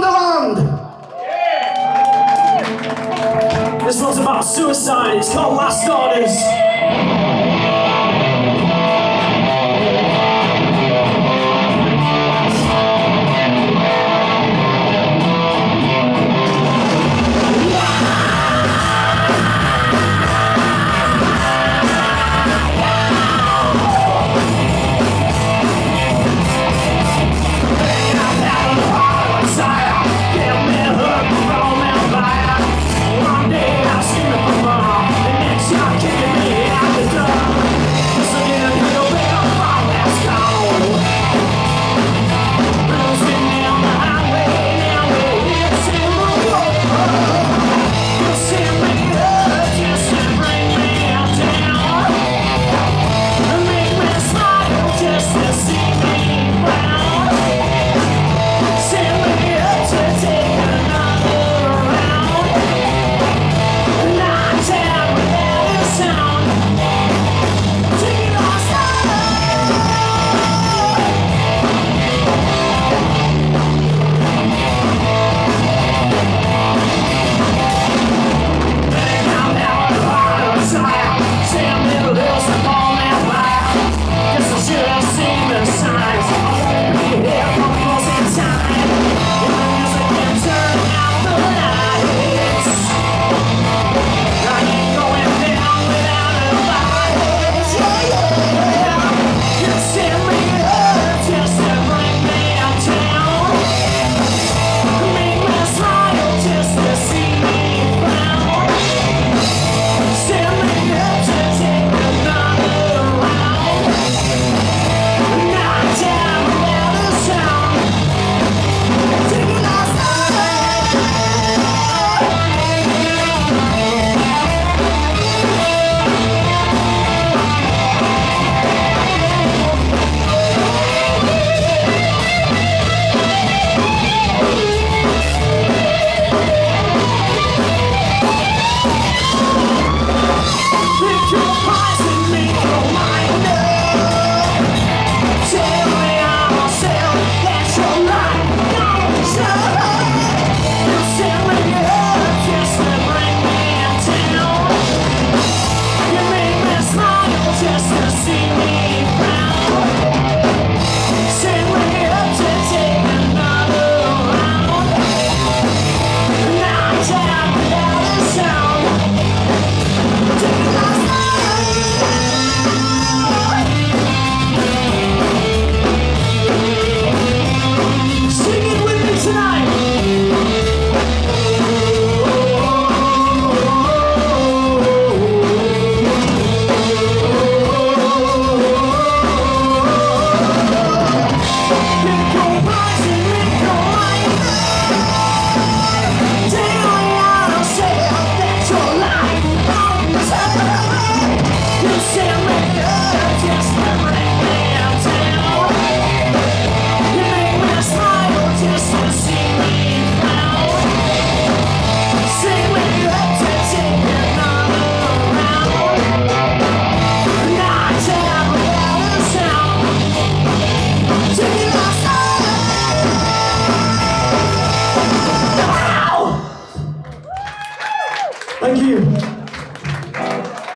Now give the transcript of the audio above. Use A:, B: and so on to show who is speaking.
A: Wonderland.
B: This one's about suicide. It's called Last Orders.